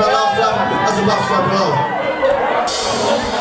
That's a rough below.